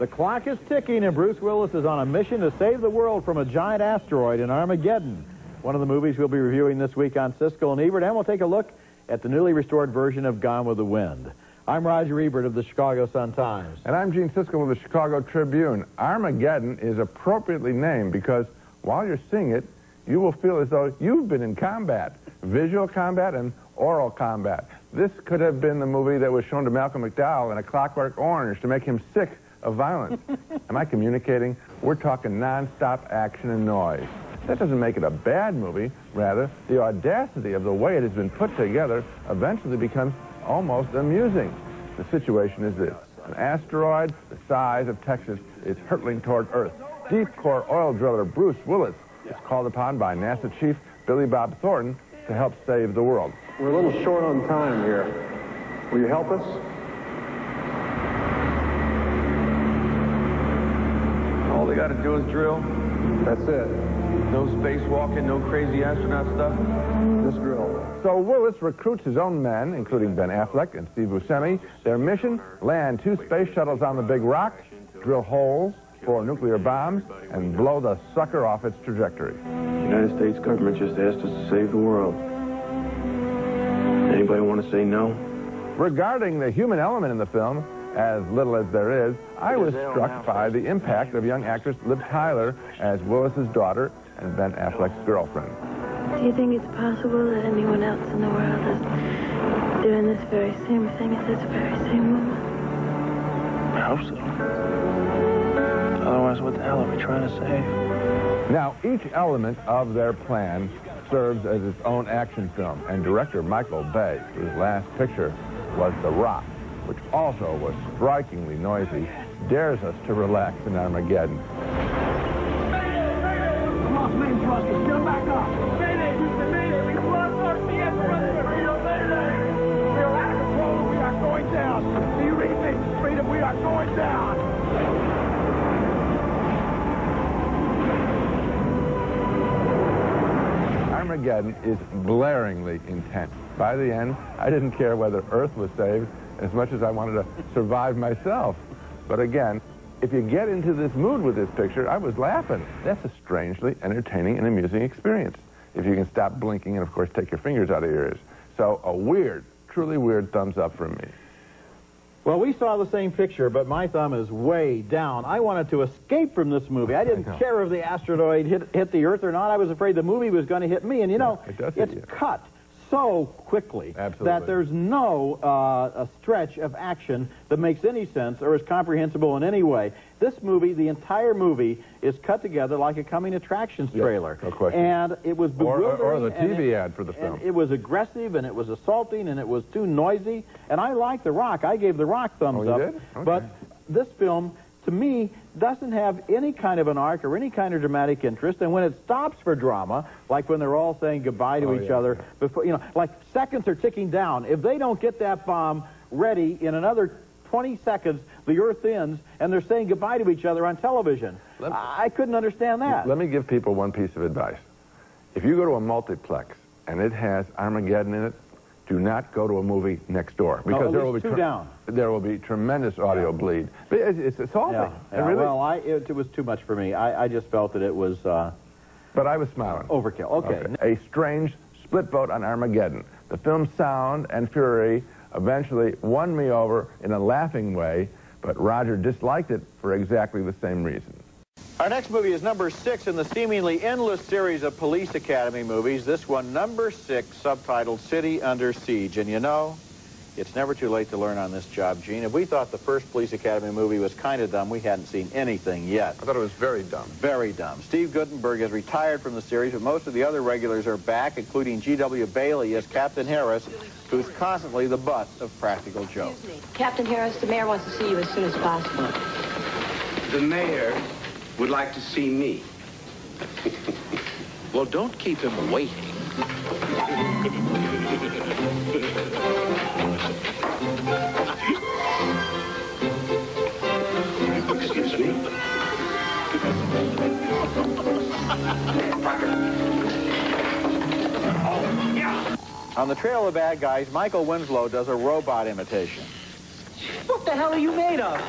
The clock is ticking, and Bruce Willis is on a mission to save the world from a giant asteroid in Armageddon. One of the movies we'll be reviewing this week on Siskel and Ebert, and we'll take a look at the newly restored version of Gone with the Wind. I'm Roger Ebert of the Chicago Sun-Times. And I'm Gene Siskel of the Chicago Tribune. Armageddon is appropriately named because while you're seeing it, you will feel as though you've been in combat, visual combat and oral combat. This could have been the movie that was shown to Malcolm McDowell in A Clockwork Orange to make him sick of violence. Am I communicating? We're talking non-stop action and noise. That doesn't make it a bad movie. Rather, the audacity of the way it has been put together eventually becomes almost amusing. The situation is this. An asteroid the size of Texas is hurtling toward Earth. Deep core oil driller Bruce Willis is called upon by NASA Chief Billy Bob Thornton to help save the world. We're a little short on time here. Will you help us? All they got to do is drill. That's it. No spacewalking, no crazy astronaut stuff. Just drill. So Willis recruits his own men, including Ben Affleck and Steve Buscemi. Their mission, land two space shuttles on the big rock, drill holes for nuclear bombs, and blow the sucker off its trajectory. The United States government just asked us to save the world. Anybody want to say no? Regarding the human element in the film, as little as there is, I was struck by the impact of young actress Liv Tyler as Willis's daughter and Ben Affleck's girlfriend. Do you think it's possible that anyone else in the world is doing this very same thing at this very same moment? I hope so. Otherwise, what the hell are we trying to save? Now, each element of their plan serves as its own action film, and director Michael Bay, whose last picture was The Rock, which also was strikingly noisy, dares us to relax in Armageddon. Come on, main thrusters, get back up. Mayday, Houston, mayday, we lost our CS radio, mayday. We are out of control, we are going down. Do you read me? We are going down. Armageddon is blaringly intense. By the end, I didn't care whether Earth was saved as much as I wanted to survive myself. But again, if you get into this mood with this picture, I was laughing. That's a strangely entertaining and amusing experience. If you can stop blinking and, of course, take your fingers out of your ears. So a weird, truly weird thumbs up from me. Well, we saw the same picture, but my thumb is way down. I wanted to escape from this movie. I didn't know. care if the asteroid hit, hit the Earth or not. I was afraid the movie was going to hit me. And, you know, it it's you. cut so quickly Absolutely. that there's no uh, a stretch of action that makes any sense or is comprehensible in any way. This movie, the entire movie, is cut together like a coming attractions trailer. no question. And it was Or- or- or the TV it- ad for the film. it was aggressive and it was assaulting and it was too noisy. And I like The Rock. I gave The Rock thumbs Oh, up. did? Okay. But this film, to me, doesn't have any kind of an arc or any kind of dramatic interest. And when it stops for drama, like when they're all saying goodbye to Oh, each yeah, other, yeah. before you know, like seconds are ticking down. If they don't get that bomb ready in another 20 seconds, the Earth ends, and they're saying goodbye to each other on television. I couldn't understand that. Let me give people one piece of advice. If you go to a multiplex and it has Armageddon in it, do not go to a movie next door because at there will be two down. there will be tremendous audio bleed. But it's, it's assaulting. yeah, It yeah, really- well, I, it, it was too much for me. I, I just felt that it was uh, but I was smiling. overkill. Okay. A strange split vote on Armageddon. The film's sound and fury eventually won me over in a laughing way, but Roger disliked it for exactly the same reason. Our next movie is number six in the seemingly endless series of Police Academy movies. This one, number six, subtitled City Under Siege. And you know, it's never too late to learn on this job, Gene. If we thought the first Police Academy movie was kind of dumb, we hadn't seen anything yet. I thought it was very dumb. Very dumb. Steve Guttenberg has retired from the series, but most of the other regulars are back, including G.W. Bailey as Captain Harris, who's constantly the butt of practical jokes. Captain Harris, the mayor wants to see you as soon as possible. The mayor would like to see me. Well, don't keep him waiting. Excuse me? On the trail of bad guys, Michael Winslow does a robot imitation. What the hell are you made of?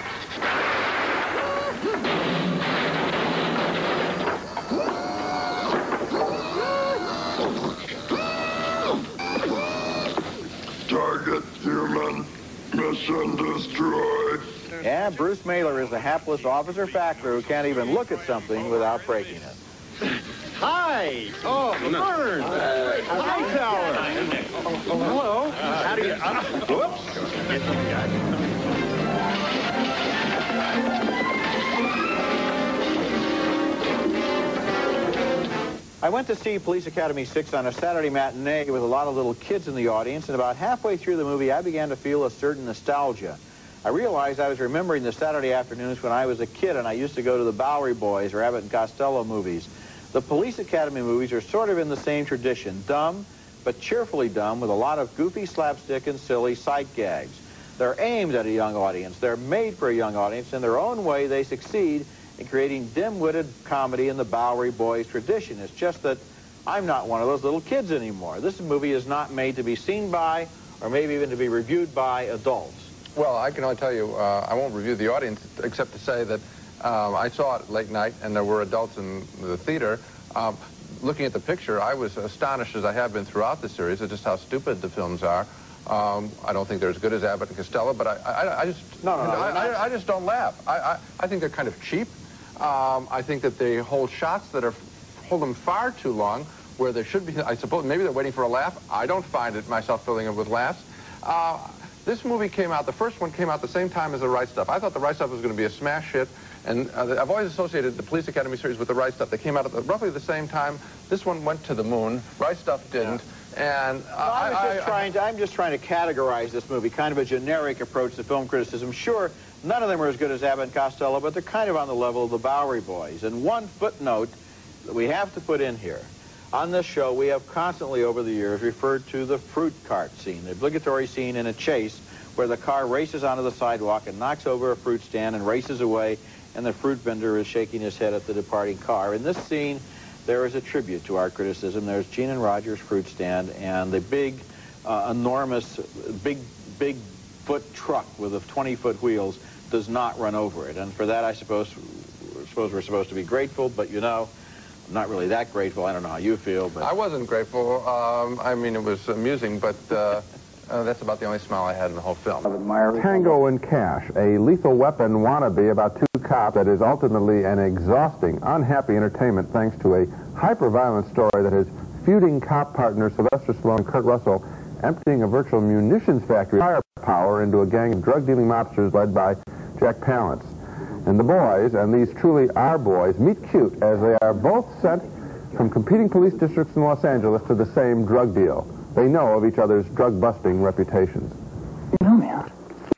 Target human. Mission destroyed. Yeah, Bruce Mahler is the hapless officer Fackler who can't even look at something without breaking it. Hi. Oh, Vern. Hi, Tower. Oh, oh, hello. How do you... Uh, whoops. I went to see Police Academy 6 on a Saturday matinee with a lot of little kids in the audience, and about halfway through the movie, I began to feel a certain nostalgia. I realized I was remembering the Saturday afternoons when I was a kid and I used to go to the Bowery Boys or Abbott and Costello movies. The Police Academy movies are sort of in the same tradition, dumb, but cheerfully dumb with a lot of goofy slapstick and silly sight gags. They're aimed at a young audience. They're made for a young audience. In their own way, they succeed in creating dim-witted comedy in the Bowery Boys tradition. It's just that I'm not one of those little kids anymore. This movie is not made to be seen by or maybe even to be reviewed by adults. Well, I can only tell you, uh, I won't review the audience except to say that um, I saw it late night and there were adults in the theater. Um, looking at the picture, I was astonished as I have been throughout the series at just how stupid the films are. Um, I don't think they're as good as Abbott and Costello, but I, I, I just no, no, no, I, I, I, just don't laugh. I, I, I think they're kind of cheap. Um, I think that they hold shots that are hold them far too long, where there should be. I suppose maybe they're waiting for a laugh. I don't find it myself filling it with laughs. Uh, this movie came out. The first one came out the same time as The Right Stuff. I thought The Right Stuff was going to be a smash hit, and uh, I've always associated the Police Academy series with The Right Stuff. They came out at the, roughly the same time. This one went to the moon. Right Stuff didn't. Yeah. And uh, well, I was just I, trying to, I'm just trying to categorize this movie, kind of a generic approach to film criticism. Sure, None of them are as good as Abbott Costello, but they're kind of on the level of the Bowery Boys. And one footnote that we have to put in here. On this show, we have constantly over the years referred to the fruit cart scene, the obligatory scene in a chase where the car races onto the sidewalk and knocks over a fruit stand and races away, and the fruit vendor is shaking his head at the departing car. In this scene, there is a tribute to our criticism. There's Gene and Roger's fruit stand and the big, uh, enormous, big, big foot truck with the 20-foot wheels does not run over it. And for that, I suppose, suppose we're supposed to be grateful, but you know, I'm not really that grateful. I don't know how you feel, but... I wasn't grateful. Um, I mean, it was amusing, but uh, uh, that's about the only smile I had in the whole film. Tango and Cash, a lethal weapon wannabe about two cops that is ultimately an exhausting, unhappy entertainment thanks to a hyper-violent story that has feuding cop partners Sylvester Stallone and Kurt Russell emptying a virtual munitions factory firepower into a gang of drug-dealing mobsters led by Jack Palance. And the boys, and these truly are boys, meet cute as they are both sent from competing police districts in Los Angeles to the same drug deal. They know of each other's drug-busting reputations. You know me, huh?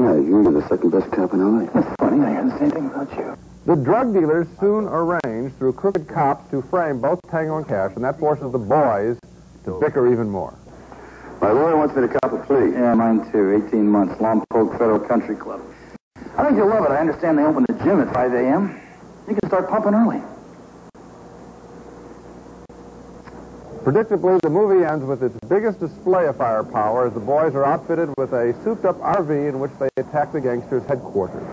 Yeah, you're the second best cop in LA. That's funny. I heard the same thing about you. The drug dealers soon arrange through crooked cops to frame both Tango and Cash, and that forces the boys to bicker even more. My lawyer wants me to cop a plea. Yeah, mine too. 18 months, Lompoc Federal Country Club. I think you'll love it. I understand they open the gym at 5 a.m. You can start pumping early. Predictably, the movie ends with its biggest display of firepower as the boys are outfitted with a souped-up RV in which they attack the gangsters' headquarters.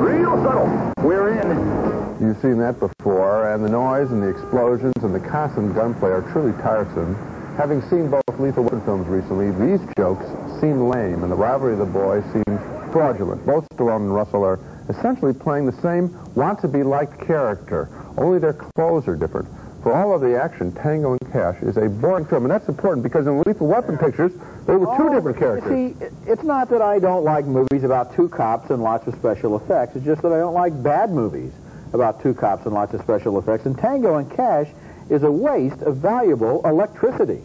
Real subtle. We're in. You've seen that before, and the noise and the explosions and the constant gunplay are truly tiresome. Having seen both Lethal Weapon films recently, these jokes seem lame, and the rivalry of the boys seems fraudulent. Both Stallone and Russell are essentially playing the same want-to-be-liked character, only their clothes are different. For all of the action, Tango and Cash is a boring film, and that's important because in Lethal Weapon pictures, they were two oh, different characters. See, it's not that I don't like movies about two cops and lots of special effects. It's just that I don't like bad movies about two cops and lots of special effects. And Tango and Cash is a waste of valuable electricity.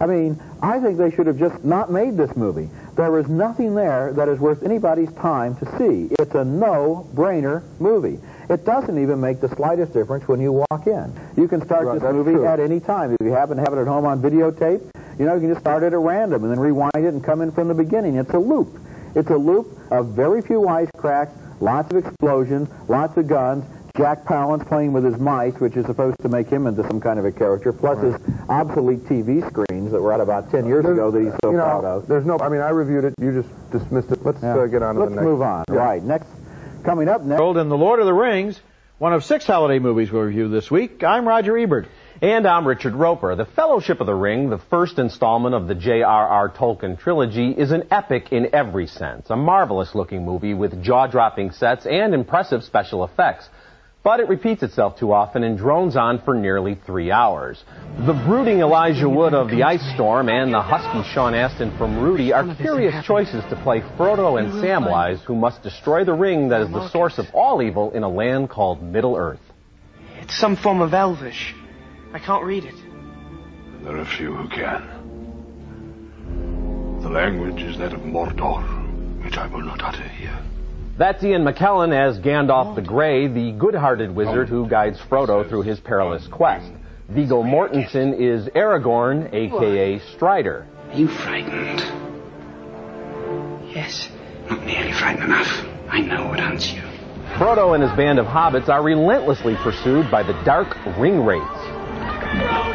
I mean, I think they should have just not made this movie. There is nothing there that is worth anybody's time to see. It's a no-brainer movie. It doesn't even make the slightest difference when you walk in. You can start right, this movie true. at any time. If you happen to have it at home on videotape, you know, you can just start it at random and then rewind it and come in from the beginning. It's a loop. It's a loop of very few wisecracks, lots of explosions, lots of guns, Jack Palance playing with his mice, which is supposed to make him into some kind of a character, plus right. his obsolete TV screens. That were out about 10 years ago that he's so you know, proud of. There's no, I mean, I reviewed it. You just dismissed it. Let's Yeah. uh, get on to Let's the next. move on. Yeah. Right. Next, coming up next. In The Lord of the Rings, one of six holiday movies we'll review this week. I'm Roger Ebert. And I'm Richard Roeper. The Fellowship of the Ring, the first installment of the J.R.R. Tolkien trilogy, is an epic in every sense. A marvelous looking movie with jaw dropping sets and impressive special effects. But it repeats itself too often and drones on for nearly three hours. The brooding Elijah Wood of The Ice Storm and the husky Sean Astin from Rudy are curious choices to play Frodo and Samwise, who must destroy the ring that is the source of all evil in a land called Middle Earth. It's some form of Elvish. I can't read it. There are few who can. The language is that of Mordor, which I will not utter here. That's Ian McKellen as Gandalf oh. the Grey, the good-hearted wizard who guides Frodo through his perilous quest. Viggo Mortensen is Aragorn, aka Strider. Are you frightened? Yes. Not nearly frightened enough. I know what hunts you. Frodo and his band of hobbits are relentlessly pursued by the dark ring wraiths.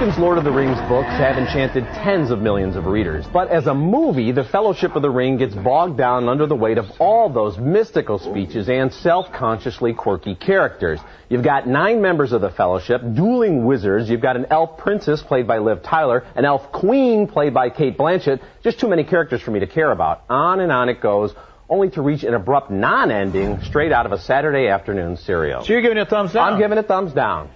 Tolkien's Lord of the Rings books have enchanted tens of millions of readers. But as a movie, The Fellowship of the Ring gets bogged down under the weight of all those mystical speeches and self-consciously quirky characters. You've got nine members of the Fellowship, dueling wizards. You've got an elf princess played by Liv Tyler, an elf queen played by Cate Blanchett. Just too many characters for me to care about. On and on it goes, only to reach an abrupt non-ending straight out of a Saturday afternoon serial. So you're giving it a thumbs down? I'm giving it a thumbs down.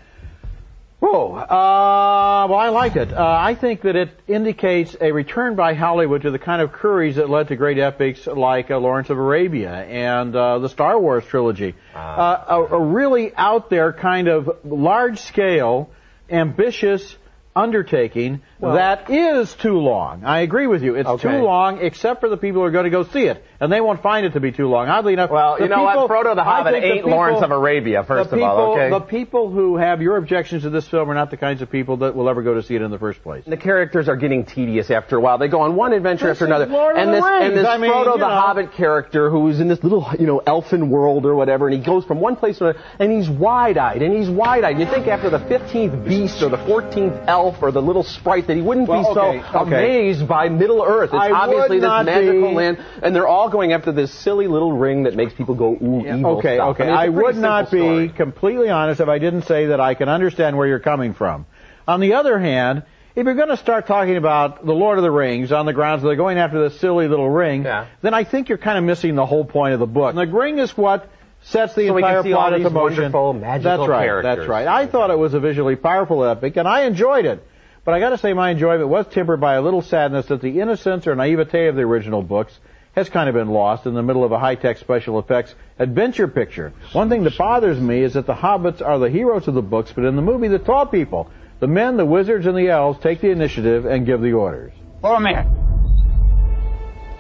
Whoa. Uh, well, I like it. Uh, I think that it indicates a return by Hollywood to the kind of courage that led to great epics like uh, Lawrence of Arabia and uh, the Star Wars trilogy. Uh, a, a really out there kind of large scale, ambitious undertaking Well- that is too long. I agree with you. It's Okay. too long, except for the people who are going to go see it, and they won't find it to be too long. Oddly enough, Well, you know people- what? Frodo the Hobbit think the ain't Lawrence of Arabia, first the of all, okay? The people who have your objections to this film are not the kinds of people that will ever go to see it in the first place. The characters are getting tedious after a while. They go on one adventure This after another. And this and this I mean, Frodo the know. Hobbit character who's in this little, you know, elfin world or whatever, and he goes from one place to another, and he's wide-eyed, and he's wide-eyed. You think after the 15th beast or the 14th elf or the little sprite that he wouldn't Well, be okay, so okay. amazed by Middle Earth. It's I obviously this magical be- land, and they're all going after this silly little ring that makes people go ooh evil okay, stuff. okay. mean, it's a I would not be story. completely honest if I didn't say that I can understand where you're coming from. On the other hand, if you're going to start talking about the Lord of the Rings on the grounds that they're going after this silly little ring, then I think you're kind of missing the whole point of the book. And the ring is what sets the So entire plot into motion. that's right. characters. That's right. I thought it was a visually powerful epic, and I enjoyed it. But I got to say, my enjoyment was tempered by a little sadness that the innocence or naivete of the original books has kind of been lost in the middle of a high-tech special effects adventure picture. One thing that bothers me is that the hobbits are the heroes of the books, but in the movie, the tall people, the men, the wizards, and the elves take the initiative and give the orders. Boromir!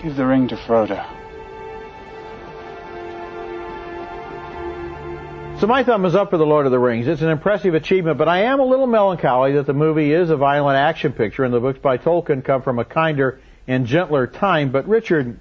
Give the ring to Frodo. So my thumb is up for The Lord of the Rings. It's an impressive achievement, but I am a little melancholy that the movie is a violent action picture and the books by Tolkien come from a kinder and gentler time. But Richard,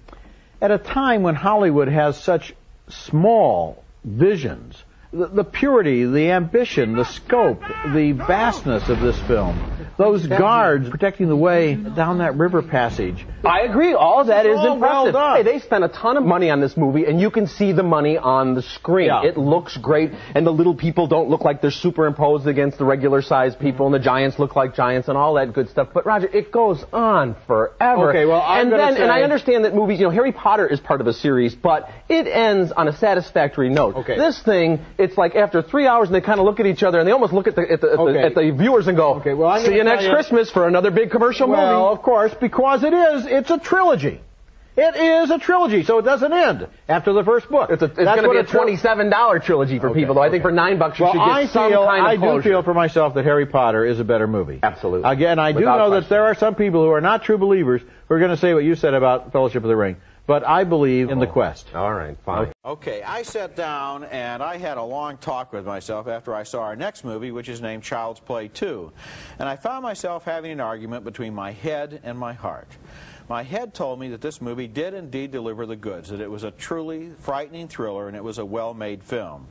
at a time when Hollywood has such small visions, the, the purity, the ambition, the scope, the vastness of this film, those guards protecting the way down that river passage. I agree. All of that is well impressive. done. Hey, they spent a ton of money on this movie, and you can see the money on the screen. Yeah. It looks great, and the little people don't look like they're superimposed against the regular sized people, and the giants look like giants, and all that good stuff. But Roger, it goes on forever. Okay, well, I'm and then, and I understand that movies, you know, Harry Potter is part of a series, but it ends on a satisfactory note. Okay. This thing, it's like after three hours, and they kind of look at each other, and they almost look at the at the, at the, at the viewers and go, Okay, well, I'm "See you next you- Christmas for another big commercial Well, movie." Well, of course, because it is. It's a trilogy. It is a trilogy, so it doesn't end after the first book. It's, it's going to be a twenty-seven dollar trilogy for people, though. I think for nine bucks you well, should get I some feel, kind of I do feel for myself that Harry Potter is a better movie. Absolutely. Again, I do Without know that there are some people who are not true believers who are going to say what you said about Fellowship of the Ring. But I believe in the oh. quest. All right, fine. Okay, I sat down and I had a long talk with myself after I saw our next movie, which is named Child's Play 2. And I found myself having an argument between my head and my heart. My head told me that this movie did indeed deliver the goods, that it was a truly frightening thriller and it was a well-made film.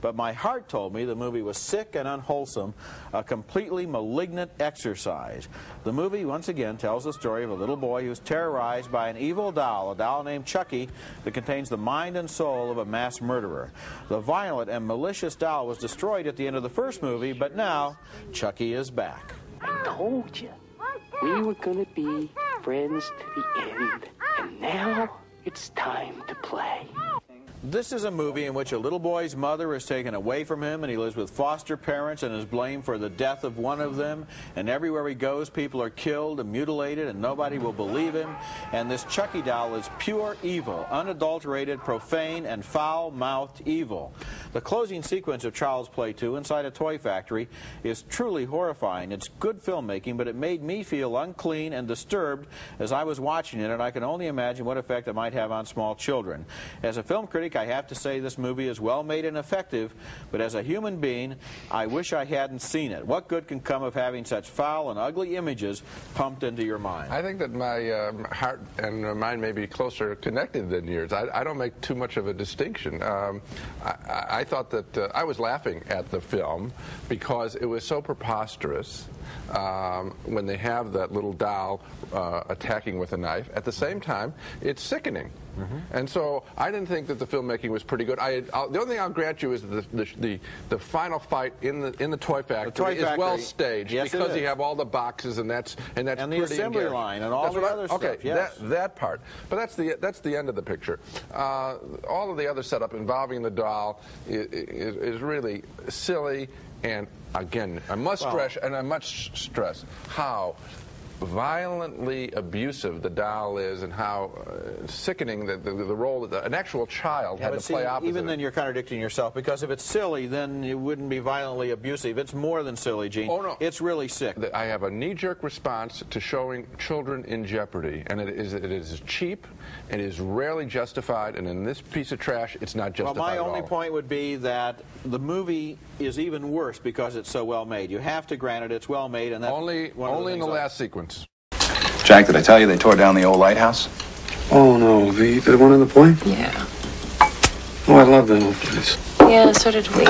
But my heart told me the movie was sick and unwholesome, a completely malignant exercise. The movie, once again, tells the story of a little boy who's terrorized by an evil doll, a doll named Chucky, that contains the mind and soul of a mass murderer. The violent and malicious doll was destroyed at the end of the first movie, but now Chucky is back. I told you. We were gonna be friends to the end. And now it's time to play. This is a movie in which a little boy's mother is taken away from him and he lives with foster parents and is blamed for the death of one of them. And everywhere he goes, people are killed and mutilated and nobody will believe him. And this Chucky doll is pure evil, unadulterated, profane, and foul-mouthed evil. The closing sequence of Child's Play 2 inside a toy factory is truly horrifying. It's good filmmaking, but it made me feel unclean and disturbed as I was watching it, and I can only imagine what effect it might have on small children. As a film critic, I have to say this movie is well made and effective, but as a human being, I wish I hadn't seen it. What good can come of having such foul and ugly images pumped into your mind? I think that my um, heart and mind may be closer connected than yours. I, I don't make too much of a distinction. Um, I, I, thought that uh, I was laughing at the film because it was so preposterous um, when they have that little doll uh, attacking with a knife. At the same time, it's sickening. Mm -hmm. And so I didn't think that the filmmaking was pretty good. I, the only thing I'll grant you is the, the, the, the final fight in the in the toy factory, the toy is well staged yes, because you have all the boxes and that's and that's and the assembly line and all that's the other I, okay, stuff. Yes. that that part. But that's the that's the end of the picture. Uh, all of the other setup involving the doll is, is, is really silly and again, I must stress, and I must stress how violently abusive the doll is and how uh, sickening the, the, the role that an actual child yeah, had to see, play opposite. Even then you're contradicting yourself because if it's silly, then it wouldn't be violently abusive. It's more than silly, Gene. Oh, no. It's really sick. I have a knee-jerk response to showing children in jeopardy, and it is, it is cheap, it is rarely justified, and in this piece of trash, it's not justified Well, my only all. point would be that the movie is even worse because it's so well made. You have to grant it, it's well made, and that's only, only in the last sequence. Jack, did I tell you they tore down the old lighthouse? Oh, no. The, the one in the point? Yeah. Oh, I love that old place. Yeah, so did we.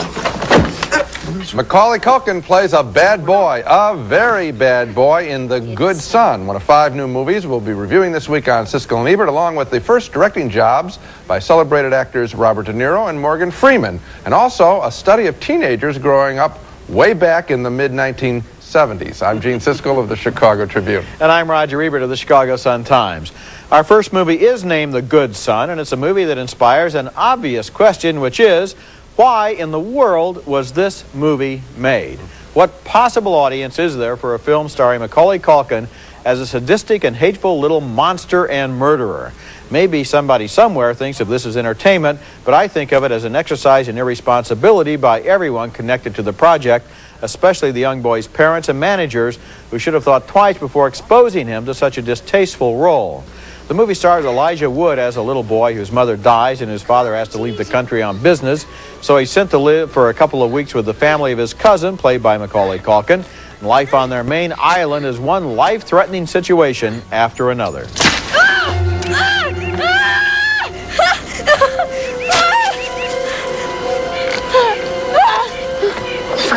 Macaulay Culkin plays a bad boy, a very bad boy in The Good Son, one of five new movies we'll be reviewing this week on Siskel and Ebert, along with the first directing jobs by celebrated actors Robert De Niro and Morgan Freeman, and also a study of teenagers growing up way back in the mid 19 70s. I'm Gene Siskel of the Chicago Tribune. And I'm Roger Ebert of the Chicago Sun-Times. Our first movie is named The Good Son, and it's a movie that inspires an obvious question, which is, why in the world was this movie made? What possible audience is there for a film starring Macaulay Culkin as a sadistic and hateful little monster and murderer? Maybe somebody somewhere thinks of this as entertainment, but I think of it as an exercise in irresponsibility by everyone connected to the project, especially the young boy's parents and managers who should have thought twice before exposing him to such a distasteful role. The movie stars Elijah Wood as a little boy whose mother dies and his father has to leave the country on business, so he's sent to live for a couple of weeks with the family of his cousin, played by Macaulay Culkin. Life on their main island is one life-threatening situation after another.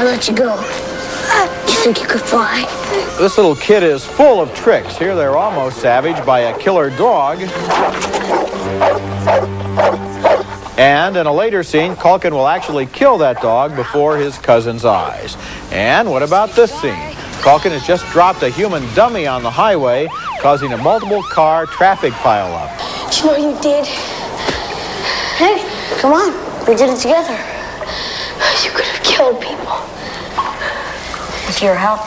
I let you go, you think you could fly? This little kid is full of tricks. Here they're almost savaged by a killer dog. And in a later scene, Culkin will actually kill that dog before his cousin's eyes. And what about this scene? Culkin has just dropped a human dummy on the highway, causing a multiple car traffic pileup. Do you know what you did? Hey, come on. We did it together. You could have killed people. With your help.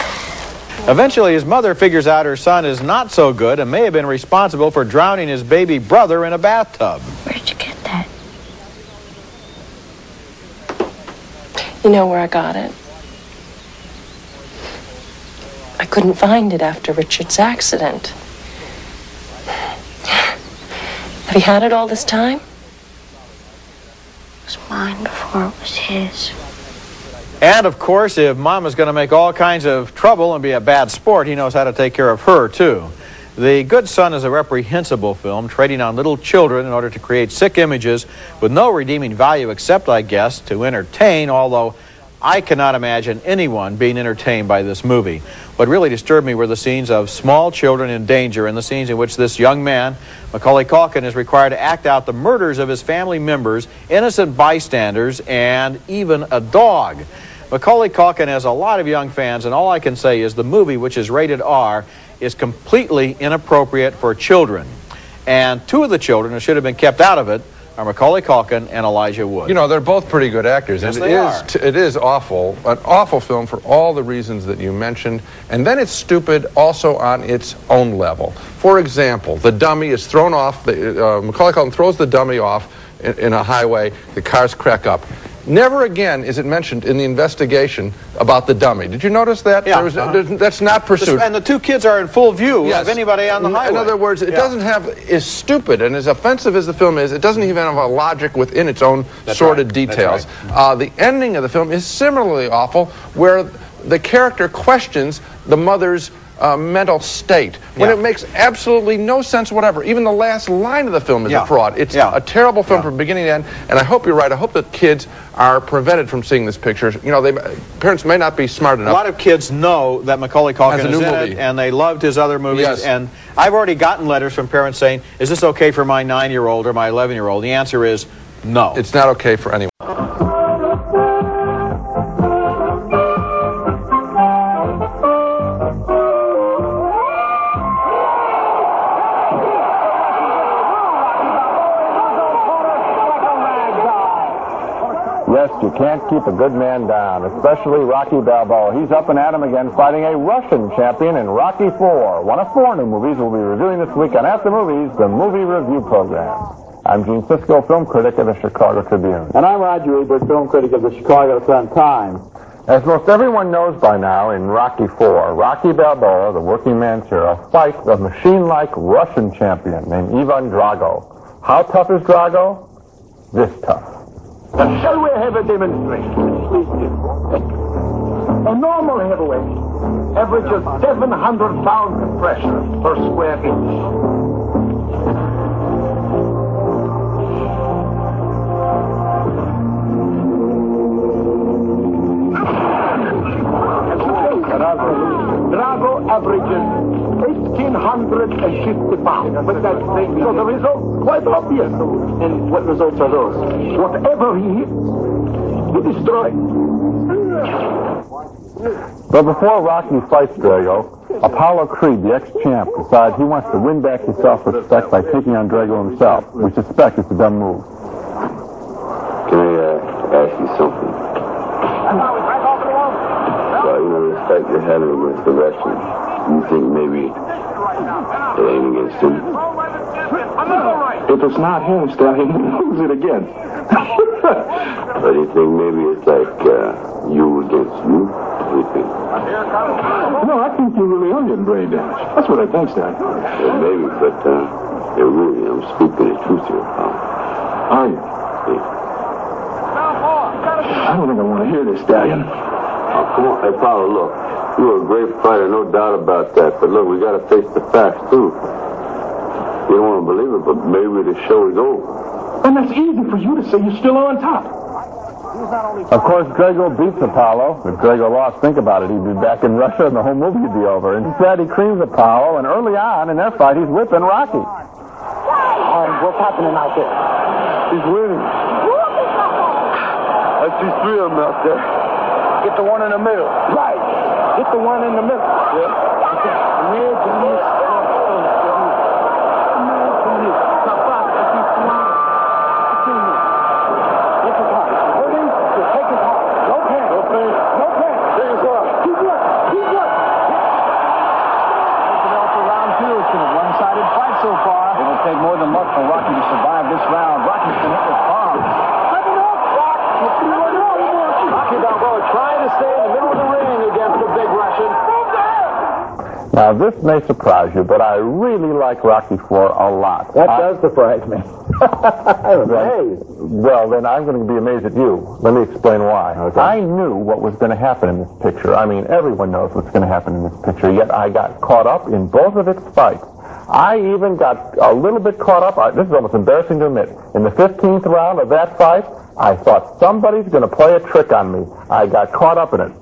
Eventually, his mother figures out her son is not so good and may have been responsible for drowning his baby brother in a bathtub. Where'd you get that? You know where I got it? I couldn't find it after Richard's accident. Have you had it all this time? It was mine before it was his. And of course, if Mama's going to make all kinds of trouble and be a bad sport, he knows how to take care of her too. The Good Son is a reprehensible film, trading on little children in order to create sick images with no redeeming value except, I guess, to entertain, although I cannot imagine anyone being entertained by this movie. What really disturbed me were the scenes of small children in danger and the scenes in which this young man, Macaulay Culkin, is required to act out the murders of his family members, innocent bystanders, and even a dog. Macaulay Culkin has a lot of young fans, and all I can say is the movie, which is rated R, is completely inappropriate for children. And two of the children should have been kept out of it are Macaulay Culkin and Elijah Wood. You know, they're both pretty good actors. Yes, it is, it is awful, an awful film for all the reasons that you mentioned. And then it's stupid also on its own level. For example, the dummy is thrown off, the, uh, Macaulay Culkin throws the dummy off in, in a highway, the cars crack up. Never again is it mentioned in the investigation about the dummy. Did you notice that? Yeah, was- uh-huh. there's- That's not pursued. And the two kids are in full view Yes. of anybody on the highway. In other words, it Yeah. doesn't have as stupid and as offensive as the film is, it doesn't even have a logic within its own That's sordid right. Details. Uh, the ending of the film is similarly awful, where the character questions the mother's uh, mental state when Yeah. it makes absolutely no sense whatever. Even the last line of the film is Yeah. a fraud. It's Yeah. a terrible film from beginning to end, and I hope you're right. I hope that kids are prevented from seeing this picture. You know, they parents may not be smart enough. A lot of kids know that Macaulay Culkin is in movie. it, and they loved his other movies. Yes. And I've already gotten letters from parents saying, "Is this okay for my nine-year-old or my eleven-year-old?" The answer is no. It's not okay for anyone. Can't keep a good man down, especially Rocky Balboa. He's up and at him again, fighting a Russian champion in Rocky IV. One of four new movies we'll be reviewing this week on At the Movies, the movie review program. I'm Gene Siskel, film critic of the Chicago Tribune. And I'm Roger Ebert, film critic of the Chicago Sun-Times. As most everyone knows by now, in Rocky IV, Rocky Balboa, the working man's hero, fights a machine-like Russian champion named Ivan Drago. How tough is Drago? This tough. But shall we have a demonstration? A normal heavyweight averages 700 pounds of pressure per square inch. Drago averages 1,850 pounds. But that's so the result quite obvious. And what results are those? Whatever he hits, he destroys. But before Rocky fights Drago, Apollo Creed, the ex-champ, decides he wants to win back his self-respect by taking on Drago himself. We suspect it's a dumb move. Can I uh, ask you something? Well, you know, the fight you're having against the Russians, you think maybe it ain't against him? If it's not him, Stallion, who's it against? But you think maybe it's like uh, you against you? You think? No, I think you're really onion brain damage. That's what I think, Stallion. Well, maybe, but uh, yeah, really, I'm speaking the truth here, pal. Are you? Yeah. I don't think I want to hear this, Stallion. Oh, come on. Hey, Paulo, look. You're a great fighter, no doubt about that. But look, we got to face the facts, too. You don't want to believe it, but maybe the show is over. And that's easy for you to say you're still on top. Of course, Drago beats Apollo. If Drago lost, think about it. He'd be back in Russia and the whole movie would be over. Instead, he creams Apollo, and early on in their fight, he's whipping Rocky. Um, what's happening out there? He's winning. I see three of them out there. Get the one in the middle. Right. Get the one in the middle. It'll Now, this may surprise you, but I really like Rocky IV a lot. That I- does surprise me. I was amazed. Well, then I'm going to be amazed at you. Let me explain why. I knew what was going to happen in this picture. I mean, everyone knows what's going to happen in this picture, yet I got caught up in both of its fights. I even got a little bit caught up. I, this is almost embarrassing to admit. In the 15th round of that fight, I thought somebody's going to play a trick on me. I got caught up in it.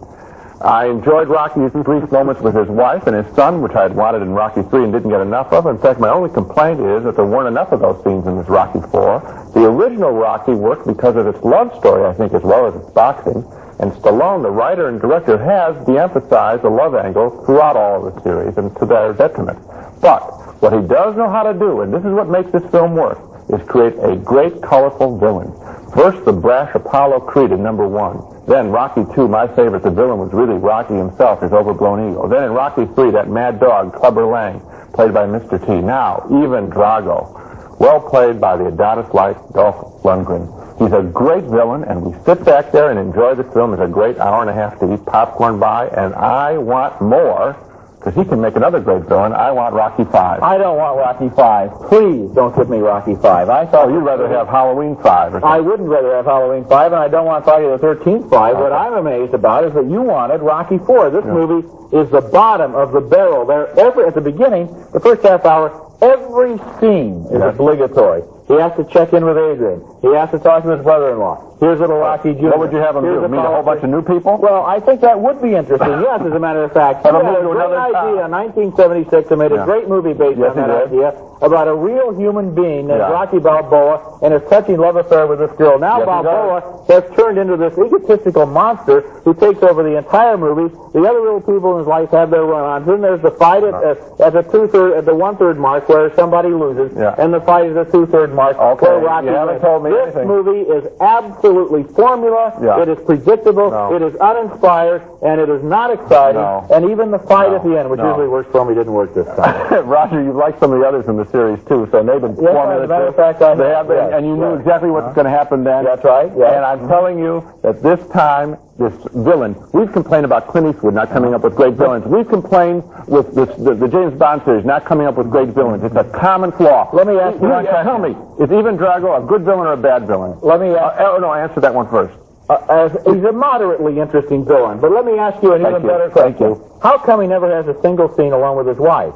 I enjoyed Rocky's brief moments with his wife and his son, which I had wanted in Rocky 3 and didn't get enough of. In fact, my only complaint is that there weren't enough of those scenes in this Rocky 4. The original Rocky worked because of its love story, I think, as well as its boxing. And Stallone, the writer and director, has de-emphasized the love angle throughout all of the series, and to their detriment. But what he does know how to do, and this is what makes this film work, is create a great, colorful villain. First, the brash Apollo Creed in number one. Then Rocky 2, my favorite, the villain was really Rocky himself, his overblown ego. Then in Rocky 3, that mad dog, Clubber Lang, played by Mr. T. Now, even Drago, well played by the Adonis-like Dolph Lundgren. He's a great villain, and we sit back there and enjoy this film. It's a great hour and a half to eat popcorn by, and I want more because he can make another great villain. I want Rocky Five. I don't want Rocky Five. Please don't give me Rocky Five. I thought oh, you'd rather have Halloween Five. Or I wouldn't rather have Halloween Five, and I don't want Friday the Thirteenth Five. Okay. What I'm amazed about is that you wanted Rocky Four. This yeah. movie is the bottom of the barrel. There, every at the beginning, the first half hour, every scene is obligatory. He has to check in with Adrian. He has to talk to his brother-in-law. Here's little Rocky Jr. What would you have him Here's do? Meet a whole bunch of new people? Well, I think that would be interesting. yes, as a matter of fact. He had a great idea in 1976 and made a great movie based yes, on that did. idea about a real human being named yeah. Rocky Balboa and his touching love affair with this girl. Now yes, Balboa has turned into this egotistical monster who takes over the entire movie. The other little people in his life have their run-ons. Then there's the fight at, uh, at the two-third, at the one-third mark where somebody loses, yeah. and the fight is the two-third mark okay. where Rocky you haven't told me This movie is absolutely formula. Yeah. It is predictable. No. It is uninspired, and it is not exciting. No. And even the fight No. at the end, which usually works for me, didn't work this time. Roger, you've liked some of the others in the series too, so they've been Yes, formula as a matter of fact, I they have, been, yes, and you knew yes. exactly what's Uh-huh. going to happen then. That's right. Yes. And I'm telling you that this time, this villain, we've complained about Clint Eastwood not coming up with great villains. We've complained with this, the, the James Bond series not coming up with great villains. It's a common flaw. Let me ask you You- Tell me, is Even Drago a good villain or a bad villain? Let me ask. Uh, oh, no, answer that one first. Uh, as, he's a moderately interesting villain, but let me ask you an Thank even you. better Thank question. you. How come he never has a single scene alone with his wife?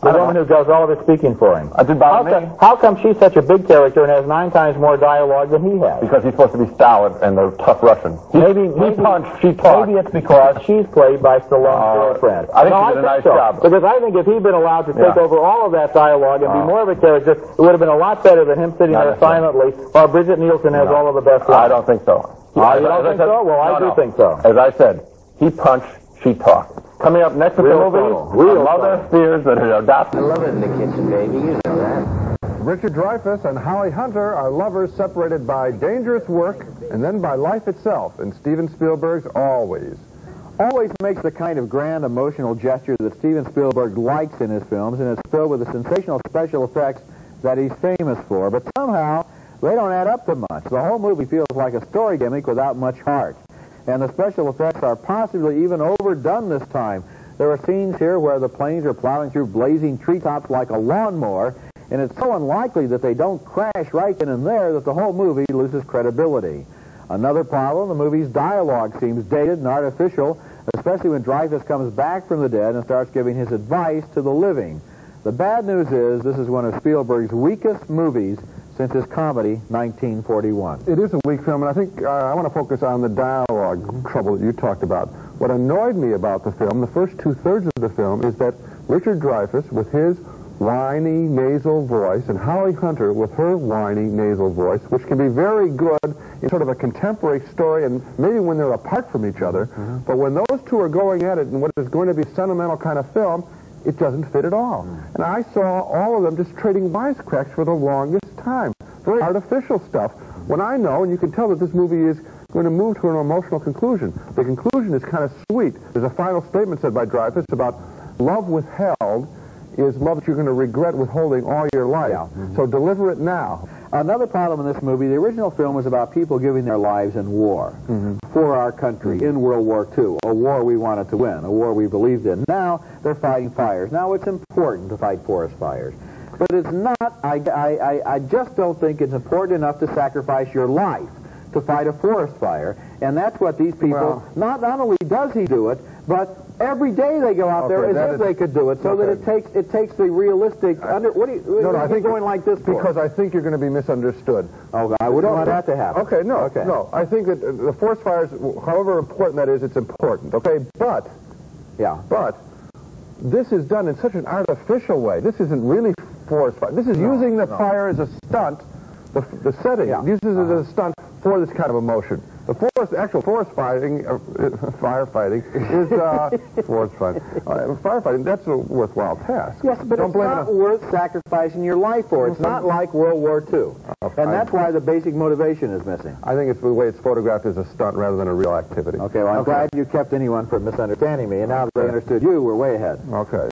The I woman know. who does all of his speaking for him. Uh, did How me? come, how come she's such a big character and has nine times more dialogue than he has? Because he's supposed to be stolid and a tough Russian. He, Maybe, he maybe, punched, she talked. maybe it's because she's played by Stallone's Uh, girlfriend. I think no, she did a think nice so. job. Because I think if he'd been allowed to take Yeah. over all of that dialogue and Uh, be more of a character, it would have been a lot better than him sitting Not there silently while Brigitte Nielsen has No. all of the best lines. I don't think so. Ah, you I- don't I think said- so? Well, I do no. think so. As I said, he punched, she talked. Coming up next at the Real movies, subtle. Real Mother subtle. Fears that are adopted. I love it in the kitchen, baby. You know that. Richard Dreyfuss and Holly Hunter are lovers separated by dangerous work and then by life itself in Steven Spielberg's Always. always makes the kind of grand emotional gesture that Steven Spielberg likes in his films, and it's filled with the sensational special effects that he's famous for. But somehow, they don't add up to much. The whole movie feels like a story gimmick without much heart. And the special effects are possibly even overdone this time. There are scenes here where the planes are plowing through blazing treetops like a lawnmower, and it's so unlikely that they don't crash right then and there that the whole movie loses credibility. Another problem, the movie's dialogue seems dated and artificial, especially when Dreyfuss comes back from the dead and starts giving his advice to the living. The bad news is this is one of Spielberg's weakest movies since his comedy, 1941. It is a weak film, and I think uh, I want to focus on the dialogue trouble that you talked about. What annoyed me about the film, the first two-thirds of the film, is that Richard Dreyfuss, with his whiny nasal voice, and Holly Hunter with her whiny nasal voice, which can be very good in sort of a contemporary story and maybe when they're apart from each other, but when those two are going at it in what is going to be sentimental kind of film, it doesn't fit at all. Hmm. And I saw all of them just trading wisecracks for the longest time. Very artificial stuff. When I know, and you can tell that this movie is going to move to an emotional conclusion. The conclusion is kind of sweet. There's a final statement said by Dreyfuss about love withheld is love that you're going to regret withholding all your life. Mm-hmm. So deliver it now. Another problem in this movie, the original film was about people giving their lives in war mm-hmm. for our country in mm-hmm. World War II, a war we wanted to win, a war we believed in. Now they're fighting fires. Now it's important to fight forest fires. But it's not, I, I, I, I just don't think it's important enough to sacrifice your life to fight a forest fire. And that's what these people, Well- not, not only does he do it, But every day they go out there as if is- they could do it, so that it takes it takes the realistic. Under, what do you? No, no, what I think going like this for? because I think you're going to be misunderstood. Oh, God, I wouldn't want that to happen. Okay, no, Okay. no. I think that uh, the forest fires, however important that is, it's important. Okay, but yeah, but this is done in such an artificial way. This isn't really forest fire. This is using the fire as a stunt. The, the setting uses it Uh-huh. as a stunt for this kind of emotion. The forest, actual forest fighting, uh, firefighting is uh, forest fighting. Uh, firefighting. That's a worthwhile task. Yes, but Don't it's not worth sacrificing your life for. It's not like World War II, and that's why the basic motivation is missing. I think it's the way it's photographed as a stunt rather than a real activity. Okay, well, I'm glad you kept anyone from misunderstanding me, and now that they understood you, we're way ahead. Okay.